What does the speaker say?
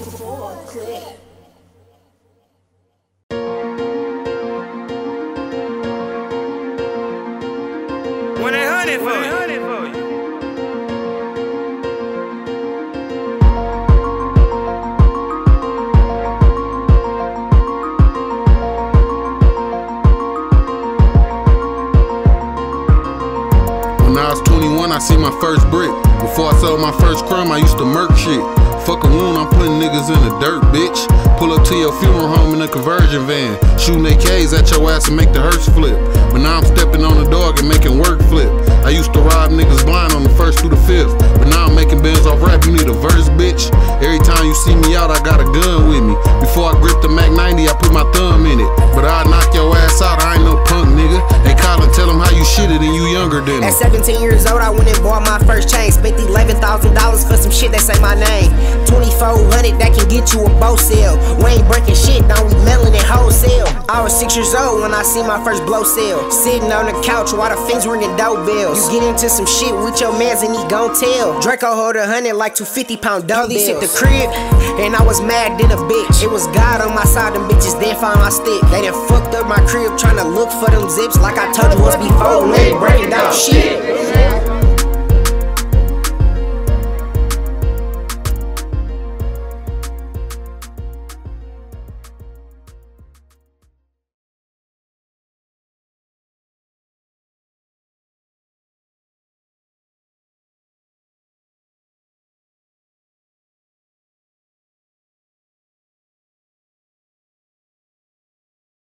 Full clip. When they hunted for you. When I was 21, I see my first brick. Before I sold my first crumb, I used to murk shit. Fuck a wound, I'm putting niggas in the dirt, bitch. Pull up to your funeral home in a conversion van. Shooting AKs at your ass and make the hearse flip. But now I'm stepping on the dog and making work flip. I used to rob niggas blind on the first through the fifth. But now I'm making bands off rap, you need a verse, bitch. Every time you see me out, I got a gun with me. Before I grip the Mac 90, I put my thumb in it. But I knock your ass out, I ain't no punk nigga. Hey Colin, tell him how you shitted and you younger than him. At 17 years old, I went and bought my first chain. Spent $11,000 for some shit that say my name. 2400 that can get you a bow sale. We ain't breaking shit, now we mailing it wholesale. I was six years old when I see my first blow sale. Sitting on the couch while the fiends ringing doorbells. You get into some shit with your mans and he gon' tell. Draco hold a hundred like two 50 pound dumbbells. hit the crib, and I was mad than a bitch. It was God on my side, them bitches didn't find my stick. They done fucked up my crib trying to look for them zips like I told you once before.